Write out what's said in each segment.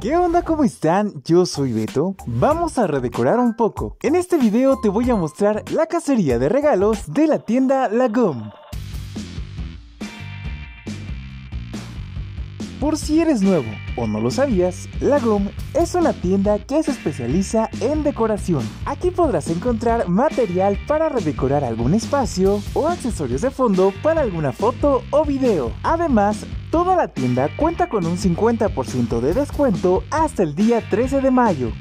¿Qué onda? ¿Cómo están? Yo soy Beto. Vamos a redecorar un poco. En este video te voy a mostrar la cacería de regalos de la tienda Lagom. Por si eres nuevo o no lo sabías, Lagom es una tienda que se especializa en decoración. Aquí podrás encontrar material para redecorar algún espacio o accesorios de fondo para alguna foto o video. Además, toda la tienda cuenta con un 50% de descuento hasta el día 13 de mayo.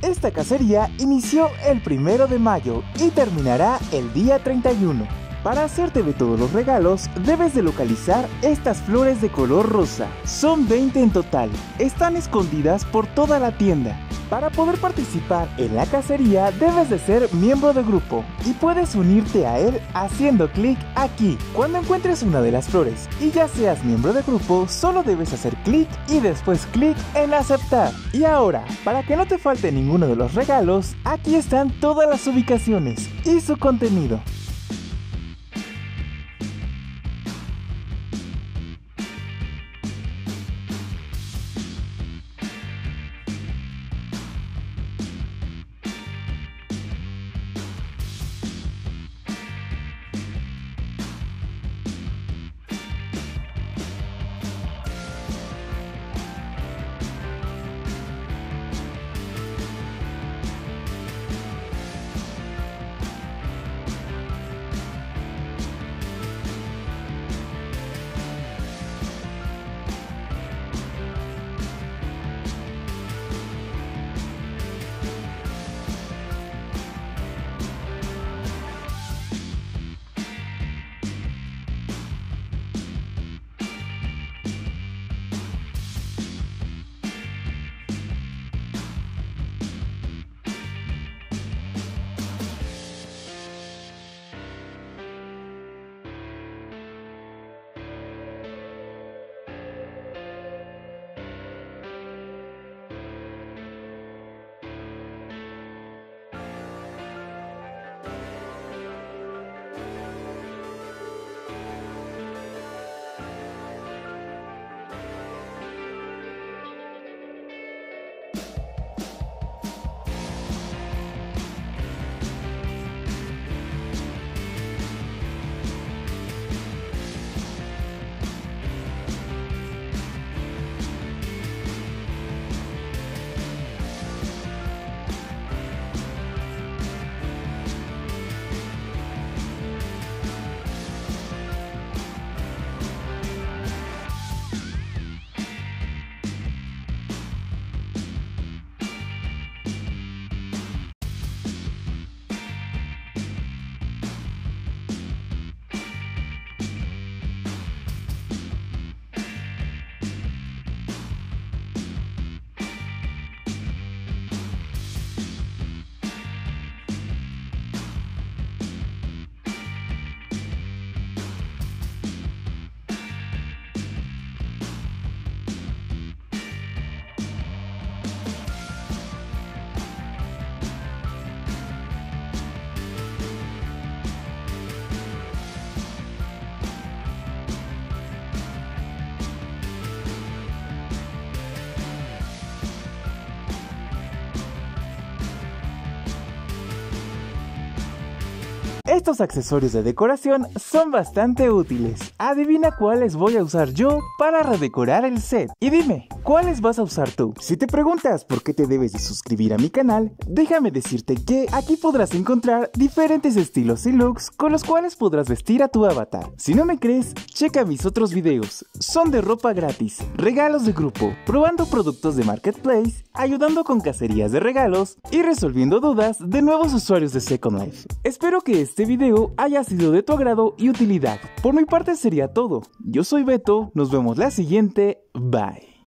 Esta cacería inició el 1 de mayo y terminará el día 31. Para hacerte de todos los regalos, debes de localizar estas flores de color rosa. Son 20 en total. Están escondidas por toda la tienda. Para poder participar en la cacería debes de ser miembro de grupo y puedes unirte a él haciendo clic aquí. Cuando encuentres una de las flores y ya seas miembro de grupo, solo debes hacer clic y después clic en aceptar. Y ahora, para que no te falte ninguno de los regalos, aquí están todas las ubicaciones y su contenido. Estos accesorios de decoración son bastante útiles. Adivina cuáles voy a usar yo para redecorar el set. Y dime, ¿cuáles vas a usar tú? Si te preguntas por qué te debes de suscribir a mi canal, déjame decirte que aquí podrás encontrar diferentes estilos y looks con los cuales podrás vestir a tu avatar. Si no me crees, checa mis otros videos. Son de ropa gratis, regalos de grupo, probando productos de marketplace, ayudando con cacerías de regalos y resolviendo dudas de nuevos usuarios de Second Life. Espero que este video haya sido de tu agrado y utilidad. Por mi parte sería todo. Yo soy Beto, nos vemos la siguiente, bye.